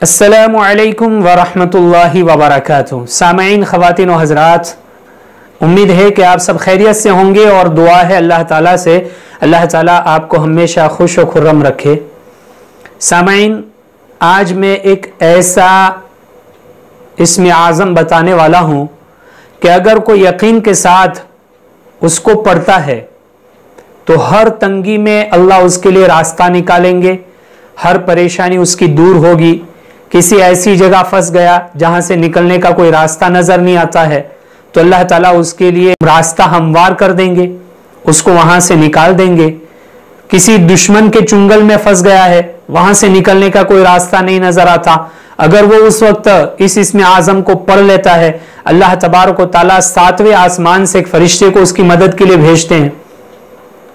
السلام علیکم ورحمۃ اللہ وبرکاتہ۔ سامعین، خواتین و حضرات، امید ہے کہ آپ سب خیریت سے ہوں گے اور دعا ہے اللہ تعالیٰ سے۔ اللہ تعالیٰ آپ کو ہمیشہ خوش و خرم رکھے۔ سامعین، آج میں ایک ایسا اسم اعظم بتانے والا ہوں کہ اگر کوئی یقین کے ساتھ اس کو پڑھتا ہے، تو ہر تنگی میں اللہ اس کے لیے راستہ نکالیں گے، ہر پریشانی اس کی دور ہوگی۔ کسی ایسی جگہ پھنس گیا جہاں سے نکلنے کا کوئی راستہ نظر نہیں آتا ہے، تو اللہ تعالیٰ اس کے لیے راستہ ہموار کر دیں گے، اس کو وہاں سے نکال دیں گے۔ کسی دشمن کے چنگل میں پھنس گیا ہے، وہاں سے نکلنے کا کوئی راستہ نہیں نظر آتا۔ اگر وہ اس وقت اس اسم اعظم کو پڑھ لیتا ہے، اللہ تبارک و تعالیٰ ساتویں آسمان سے ایک فرشتے کو اس کی مدد کے لیے بھیجتے ہیں۔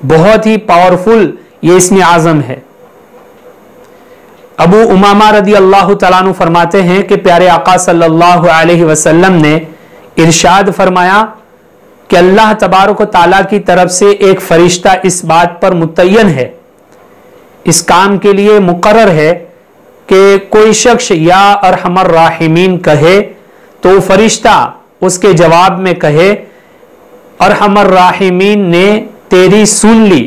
بہت ہی پاورفل یہ اسم اعظم ہے۔ ابو امامہ رضی اللہ تعالیٰ عنہ فرماتے ہیں کہ پیارے آقا صلی اللہ علیہ وسلم نے ارشاد فرمایا کہ اللہ تبارک و تعالیٰ کی طرف سے ایک فرشتہ اس بات پر متعین ہے۔ اس کام کے لیے مقرر ہے کہ کوئی شخص یا ارحم الراحمین کہے تو فرشتہ اس کے جواب میں کہے، ارحم الراحمین نے تیری سن لی،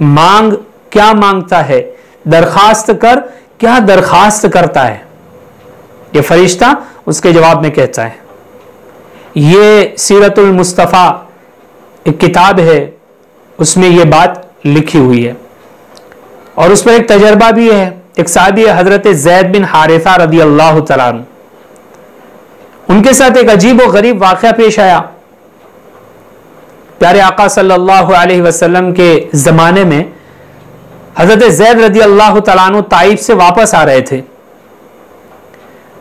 مانگ، کیا مانگتا ہے؟ درخواست کر کیا درخواست کرتا ہے؟ یہ فرشتہ اس کے جواب میں کہتا ہے، یہ سیرت المصطفیٰ ایک کتاب ہے، اس میں یہ بات لکھی ہوئی ہے۔ اور اس میں ایک تجربہ بھی ہے، ایک صحابی حضرت زید بن حارثہ رضی اللہ تعالیٰ ان کے ساتھ ایک عجیب و غریب واقعہ پیش آیا۔ پیارے آقا صلی اللہ علیہ وسلم کے زمانے میں حضرت زید رضی اللہ تعالیٰ عنہ تائف سے واپس آ رہے تھے۔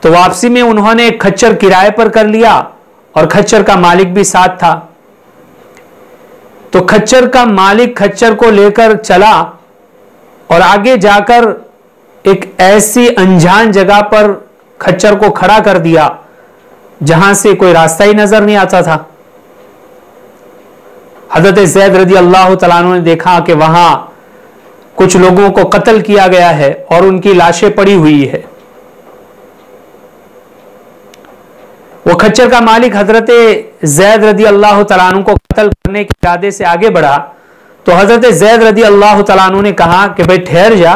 تو واپسی میں انہوں نے ایک کھچر کرائے پر کر لیا اور کھچر کا مالک بھی ساتھ تھا۔ تو کھچر کا مالک کھچر کو لے کر چلا اور آگے جا کر ایک ایسی انجان جگہ پر کھچر کو کھڑا کر دیا جہاں سے کوئی راستہ ہی نظر نہیں آتا تھا۔ حضرت زید رضی اللہ تعالیٰ نے دیکھا کہ وہاں کچھ لوگوں کو قتل کیا گیا ہے اور ان کی لاشیں پڑی ہوئی ہے۔ وہ کھچر کا مالک حضرت زید رضی اللہ تعالیٰ عنہ کو قتل کرنے کے ارادے سے آگے بڑھا تو حضرت زید رضی اللہ تعالیٰ عنہ نے کہا کہ بھائی ٹھہر جا،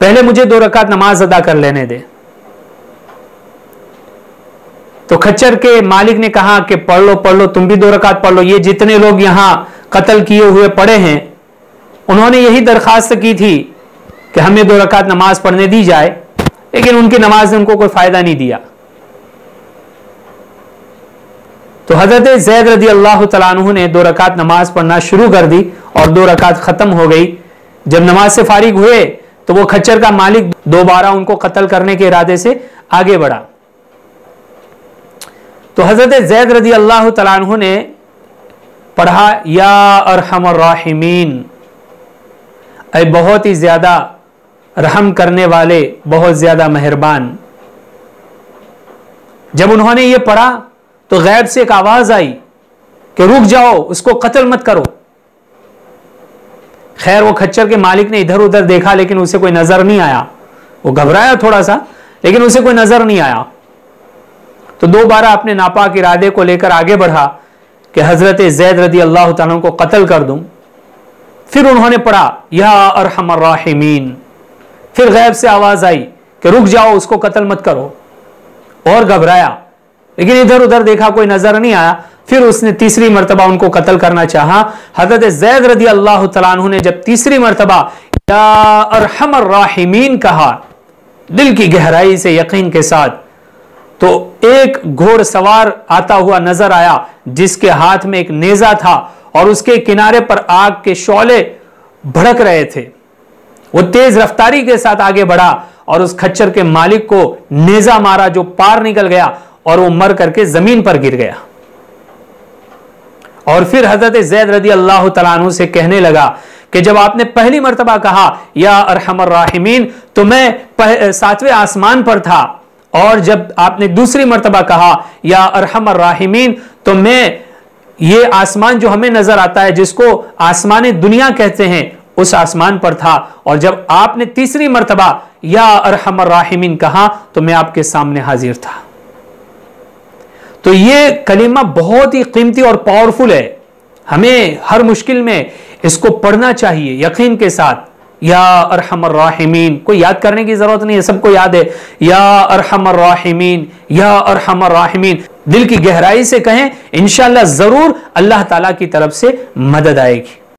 پہلے مجھے دو رکعت نماز ادا کر لینے دے۔ تو کھچر کے مالک نے کہا کہ پڑھ لو پڑھ لو، تم بھی دو رکعت پڑھ لو، یہ جتنے لوگ یہاں قتل کیے ہوئے پڑے ہیں انہوں نے یہی درخواست کی تھی کہ ہمیں دو رکعت نماز پڑھنے دی جائے، لیکن ان کی نماز نے ان کو کوئی فائدہ نہیں دیا۔ تو حضرت زید رضی اللہ تعالیٰ عنہ نے دو رکعت نماز پڑھنا شروع کر دی اور دو رکعت ختم ہو گئی۔ جب نماز سے فارغ ہوئے تو وہ کھچر کا مالک دوبارہ ان کو قتل کرنے کے ارادے سے آگے بڑھا۔ تو حضرت زید رضی اللہ تعالیٰ عنہ نے پڑھا، یا ارحم الراحمین اے بہت ہی زیادہ رحم کرنے والے، بہت زیادہ مہربان۔ جب انہوں نے یہ پڑھا تو غیب سے ایک آواز آئی کہ رک جاؤ، اس کو قتل مت کرو۔ خیر، وہ کھچر کے مالک نے ادھر ادھر دیکھا، لیکن اسے کوئی نظر نہیں آیا۔ وہ گھبرایا تھوڑا سا، لیکن اسے کوئی نظر نہیں آیا۔ تو دو بارہ اپنے ناپاک ارادے کو لے کر آگے بڑھا کہ حضرت زید رضی اللہ تعالیٰ کو قتل کر دوں۔ پھر انہوں نے پڑھا، یا ارحم الراحمین۔ پھر غیب سے آواز آئی کہ رک جاؤ، اس کو قتل مت کرو۔ اور گھبرایا۔ لیکن ادھر ادھر دیکھا کوئی نظر نہیں آیا۔ پھر اس نے تیسری مرتبہ ان کو قتل کرنا چاہا۔ حضرت زید رضی اللہ تعالیٰ عنہ نے جب تیسری مرتبہ یا ارحم الراحمین کہا، دل کی گہرائی سے یقین کے ساتھ، تو ایک گھوڑ سوار آتا ہوا نظر آیا، جس کے ہاتھ میں ایک نیزہ تھا۔ اور اس کے کنارے پر آگ کے شعلے بھڑک رہے تھے۔ وہ تیز رفتاری کے ساتھ آگے بڑھا اور اس کھچر کے مالک کو نیزہ مارا جو پار نکل گیا اور وہ مر کر کے زمین پر گر گیا۔ اور پھر حضرت زید رضی اللہ تعالیٰ عنہ سے کہنے لگا کہ جب آپ نے پہلی مرتبہ کہا، یا ارحم الراحمین، تو میں ساتویں آسمان پر تھا۔ اور جب آپ نے دوسری مرتبہ کہا، یا ارحم الراحمین، تو میں یہ آسمان جو ہمیں نظر آتا ہے، جس کو آسمان دنیا کہتے ہیں، اس آسمان پر تھا۔ اور جب آپ نے تیسری مرتبہ یا ارحم الراحمین کہا، تو میں آپ کے سامنے حاضر تھا۔ تو یہ کلمہ بہت ہی قیمتی اور پاورفل ہے۔ ہمیں ہر مشکل میں اس کو پڑھنا چاہیے یقین کے ساتھ۔ یا ارحم الراحمین، کوئی یاد کرنے کی ضرورت نہیں ہے، سب کو یاد ہے۔ یا ارحم الراحمین، یا ارحم الراحمین۔ دل کی گہرائی سے کہیں انشاءاللہ ضرور اللہ تعالیٰ کی طرف سے مدد آئے گی۔